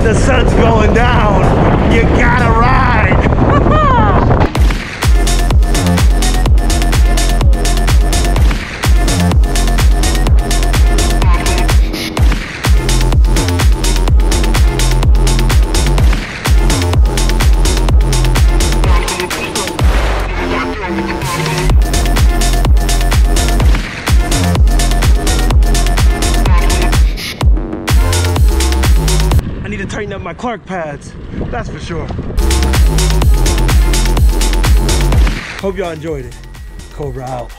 and the sun's going down, to tighten up my Clark pads. That's for sure. Hope y'all enjoyed it. Cobra out.